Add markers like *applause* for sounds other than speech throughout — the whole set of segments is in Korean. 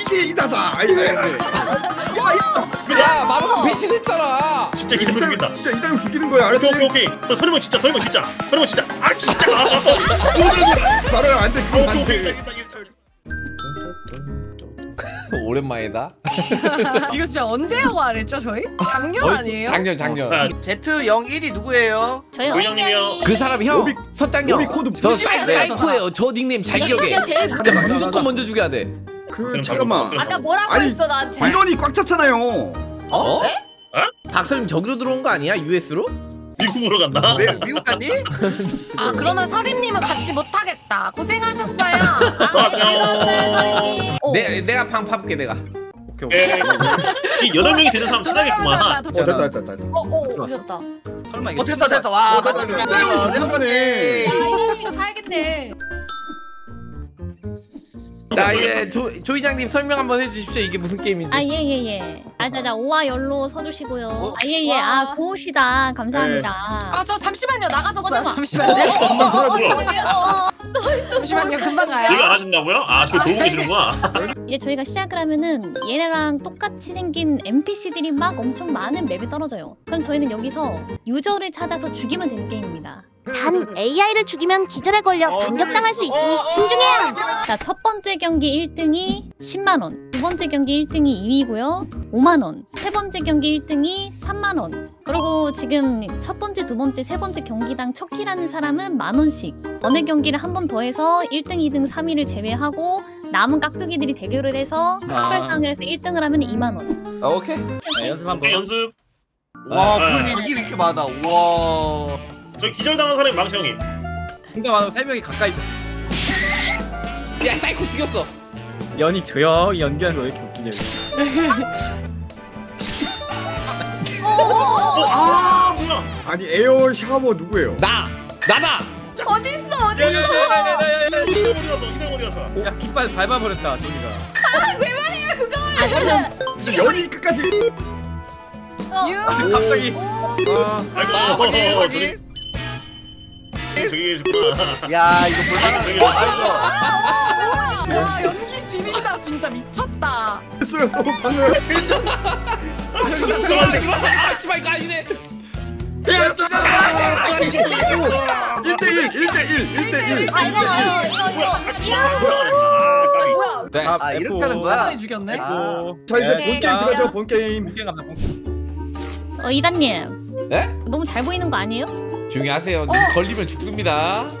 이게 이다다. 아이. 야 마루가 배신했잖아 진짜 이대로 죽인다 진짜 이다면 죽이는 거야. 알았지? 오케이 오케이 오케이 서, 설명 진짜 설명 진짜 설명 진짜 아 진짜 *laughs* 오늘보다 바로야 안 돼. 그건 오케이 안 오케이 돼. 일단 일단 일단 오랜만이다 *laughs* 이거 진짜 언제 하고 안 했죠 저희? 작년 아니에요? 작년 작년 아, Z01이 누구예요? 저희 고양님이요. 그 사람 형 로비- 선장형 로비 코드 저. 사이, 사이코예요 저 닉네임 잘 기억해 진짜 무조건 먼저 죽여야 돼 그 잠깐만. 아까 뭐라고 아니, 했어 나한테? 인원이 꽉 찼잖아요. 어? 박사님 저기로 들어온 거 아니야? US로? 미국으로 간다 왜 미국 갔니? *laughs* 아 그러면 서림님은 같이 못하겠다 고생하셨어요 안녕하세요 어. 내, 내가 방 파볼게 내가 네. 이 여덟 명이 되는 사람 찾아야겠구만 어 됐다 됐다 됐다. 됐다. 어, 어, 오셨다. 설마 이게 어 됐어 됐어 와 어, 맞다 맞다, 맞다 맞다. 맞다. 지나가네. 야, 이거 가야겠네. 자 이제 조, 조이장님 설명 한번 해주십시오 이게 무슨 게임인지 아, 예, 예, 예. 아, 자, 자, 오와 열로 서주시고요. 어? 아, 예, 예. 아, 고우시다. 감사합니다. 아 저 잠시만요 나가줬어요. 잠시만요. 어, 어. 잠시만요 금방 이거 가요 안 하신다고요? 아 저기 돌고 계시는구나 이제 저희가 시작을 하면은 얘네랑 똑같이 생긴 NPC들이 막 엄청 많은 맵에 떨어져요. 그럼 저희는 여기서 유저를 찾아서 죽이면 되는 게임입니다. 단 AI를 죽이면 기절에 걸려 반격당할 수 있으니 신중해요. 자, 첫 번째 경기 1등이 10만 원, 두 번째 경기 1등이 2위고요. 5만 원, 세 번째 경기 1등이 3만 원. 그리고 지금 첫 번째, 두 번째, 세 번째 경기당 첫 킬하는 사람은 만 원씩. 어느 경기를 한 번 더 해서 1등, 2등, 3위를 제외하고 남은 깍두기들이 대결을 해서 특별상을 해서 1등을 하면 2만 원. 아, 오케이 네, 연습 한번 연습 와 네. 그걸 각이 왜 이렇게 많아 와 저 기절당한 사람이 망청이 그러니까 많은 세 명이 가까이 야 사이코 죽였어 연이 저요 연기하는 거 왜 이렇게 웃기냐 아 뭐야 아니 에어 샤워 누구예요? 나 나다 어딨어, 어딨어? 이대 어디 갔어 이대 어디 갔어 야 깃발 밟아버렸다 저기가 아, 그럼 지금 여기 끝까지. 유 갑자기 아, 아이고 아, 어, 확인, 어, 확인. 저기 저기 계시구나 야 이거 볼만하네 어, 아이고 와 연기 지린다 진짜 미쳤다 했어요 또 방금. 젠장 아 무서운데 아 씨발 이거 아니네 1대1 1대1 1대1. 아, 이거, 이거, 이거, 이거. 아 까비 뭐야? 네. 아 이렇게 하는 거야? 많이 죽였네 아. 자 이제 네. 본 게임 들어가죠 본 게임. 본게 감사 본게 어, 이단님. 네? 너무 잘 보이는 거 아니에요? 조용히 하세요 눈 걸리면 죽습니다 *laughs*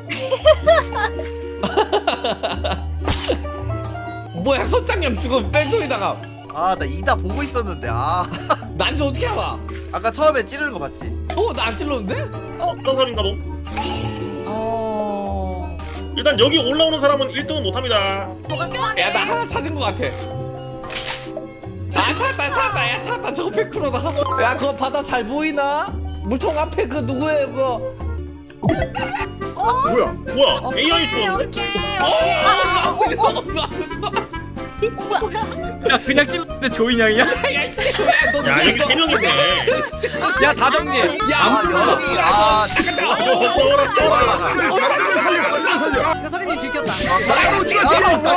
뭐야 선장님 죽어 뺑소리다가 아 나 이다 보고 있었는데 아 *laughs* 난저 어떻게 알아 아까 처음에 찌르는 거 봤지? 어? 나 안 찔렀는데? 그런 사람인가 봄 어... 일단 여기 올라오는 사람은 1등은 못합니다 야나 하나 찾은 것 같아 아 찾았다 찾았다 야 찾았다 저거 100%다 야 그거 바다 잘 보이나? 물통 앞에 그 누구예요 그거 뭐야? 뭐야 AI? 오케이 어, 오케이 어, 어, 어, 어, 야 그냥 찔렀는데 조인양이야? 너야 여기 세 명인데 야 다 정리해 야, 아 연이 아 어, 써라 써라 감정을 살려 감정을 살려. 이거 서림님 들켰다 아이고 지금 지금 나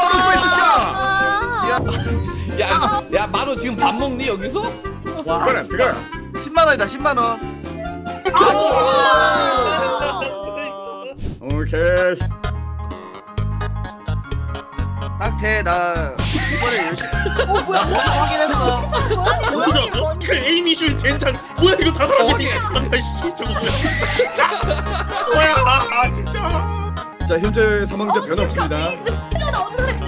아, 야, 야, 마로 지금 밥 먹니 여기서? 와 그래 그래. 10만 원이다 10만 원. 오케이. 딱태 나 이번에 열심히 나 확인했어 뭐야 그 에이미 슈 젠장 뭐야 이거 다 사람이야 아이씨 저거 뭐야. *laughs* 뭐야 아 진짜. 자 현재 사망자 어, 변화 지금 없습니다. 갑자기 뛰어나오는 사람 있는데?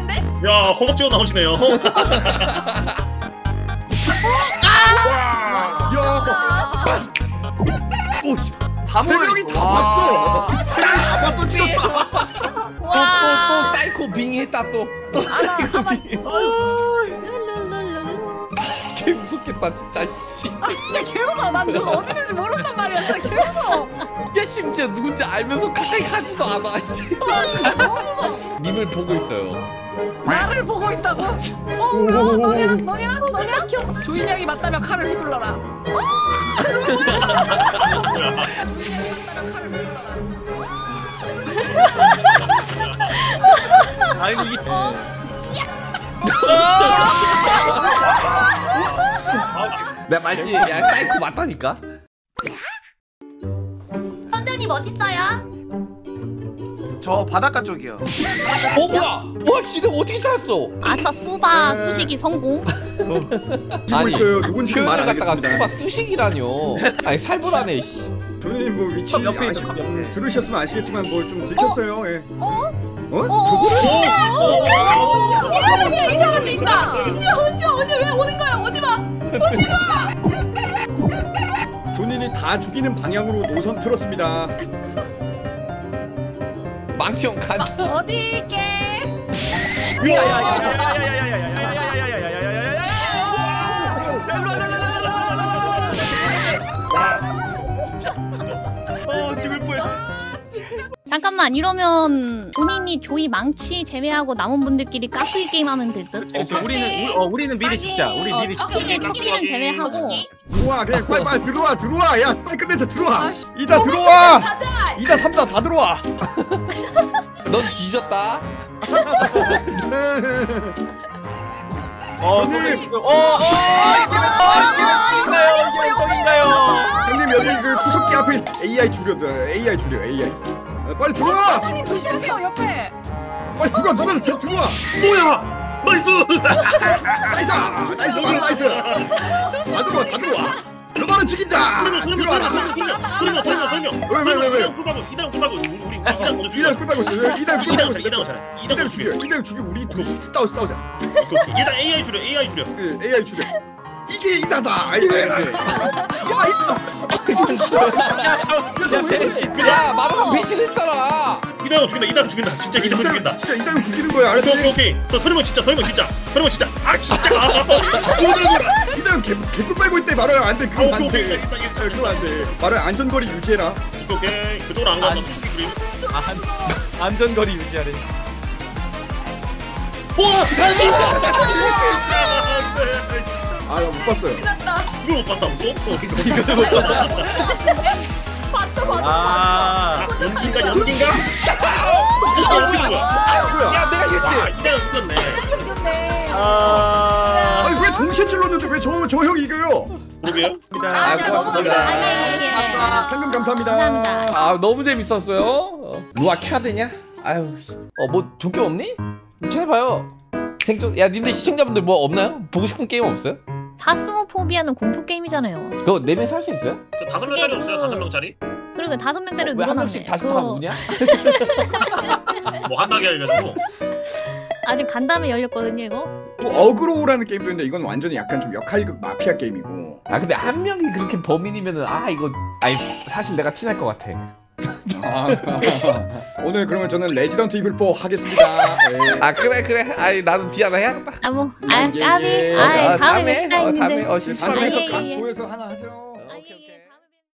야 허겁지겁 나오시네요 *laughs* 야. 오, 다세 명이 다 봤어. 세 명이 다 봤어 찍었어. 또, 또, 또 사이코 빙의 했다 또. *laughs* 개 무섭겠다 진짜 씨. 진짜 개무서워 난 누가 어디 있는지 모른단 말이야 진짜 개무서워 야 심지어 누군지 알면서 가까이 가지도 않아 씨. 너무 무서워 입을 보고 있어요. 나를 보고 있다고? 어, 너, 너냐? 너냐? 너냐? 조인양이 맞다면 칼을 휘둘러라. 어! 조인양이 맞다면 칼을 휘둘러라. 아니 이게 어, 어? 내가 말지 야 사이코 맞다니까. 선장님 어딨어요? 저 바닷가 쪽이요. 어 뭐야 와 진짜 어떻게 찾았어 아싸 수바 네. 수식이 성공. 지고 있어요. 누군지 말 표현을 안 갖다가 하겠습니다. 수바 수식이라뇨 아니 살벌하네 씨. 저는 뭐 위치 컵 옆에 아시, 있어, 컵 옆에. 음, 들으셨으면 아시겠지만 뭐 좀 들켰어요. 예. 어? 어? 어? 이 사람이야 이 사람도 있다. 오지마 오지마 오지마 왜 오는 거야 오지마. 존인이 다 죽이는 방향으로 노선 틀었습니다. 망치형 간 어디 있게? 어 잠깐만 이러면 본인이 조이 망치 제외하고 남은 분들끼리 까불 게임 하면 될 듯. 그렇지 우리는 우리, 어 우리는 미리 죽자. 우리 어, 미리 죽자. 죽기는 죽기는 제외하고. 들어와 그냥 빨리 빨리 들어와 들어와 야 빨리 끝내자 들어와 이다 들어와 이다 삼다 다 들어와 넌 뒤졌다 어 형님. 소리 어어 여기인가요? 여기인가요? 형님 여기 그 투석기 앞에 AI 줄여 AI 줄여 AI 아, 빨리 들어와! 선장님 조심하세요 옆에. 빨리 들어와 누가 들- 들어와! 뭐야! 나이스! 나이스! 나이스 바로 나이스! 다 들어와 다 들어와! 그만은 죽인다! 설명 설명 들어와. 설명 설명 설명 설명 설명 왜, 왜, 왜, 왜? 이당 꿀 밟았어 이당 꿀 밟았어. 우리 우리 이당 먼저 죽여 이달 꿀 빨고 있어. 이달 꿀 이당 빨고 잘해 있어. 이당 잘해 이달 먼저 죽여 죽여. 이달 죽여. 우리 둘이 싸우 싸우자. 이당 AI 줄여 AI 줄여. 그 AI 줄여 이게 이다다 아이 아이 야 대신. 야 마루가 배신했잖아 이당 죽인다 이당 죽인다 진짜 이당 죽인다 진짜 이달 죽이는 거야 오케이 오케이 알았지? 오케이 서 설명 진짜 설명 진짜 설명 진짜 아 진짜 오늘은 개 개꿀 빨고 있대 안돼 아 그건 오케이 오케이 안돼 일단 일단 일단 그건 안돼 말아요 안전거리 유지해라 오케이 그쪽으로 안 줄임 안전거리 유지하래. 우와 갈비 아못 봤어요 이걸 못 봤다고 또? 어, 이거 이거 못 봤다 봤어 봤어. 아. 연기인가 연기인가? 이거 어떻게 된 거야? 뭐야 야 내가 아 이겼지 이당 이겼네 이겼네. 아. 아니 왜 동시에 찔렀는데 왜 저 저 형 이겨요 그러게요 아, 고맙습니다. 고맙습니다. 아, 예, 예, 예. 상금 감사합니다 감사합니다. 아 너무 재밌었어요 어. 루아 켜야 되냐? 아유 어뭐 좋게 없니? 찾아봐요 생존 야 님들 시청자분들 뭐 없나요? 보고 싶은 게임 없어요? Phasmophobia는 공포 게임이잖아요. 그거 네 명서 할수 있어요? 그 다섯 명짜리 없어요? 다섯 명짜리? 그리고 다섯 명짜리 왜한 늘어났네. 명씩 다시 다 그거 누구냐? *laughs* 뭐 한다게 알려주고 아직 간담회 열렸거든요 이거. 뭐 Agrou라는 게임도 있는데 이건 완전히 약간 좀 역할극 마피아 게임이고 아 근데 한 명이 그렇게 범인이면은 아 이거 아니 사실 내가 티날 것 같아 아, *laughs* 오늘 그러면 저는 Resident Evil 4 하겠습니다 예. 아 그래 그래 아이 나도 디아나 해야겠다 아 뭐, 아 예, 까비, 예. 아 아, 다음에 다음에, 봅시다 어, 다음에. 어, 심심하네. 방송에서 아, 예, 예, 예. 각보에서 하나 하죠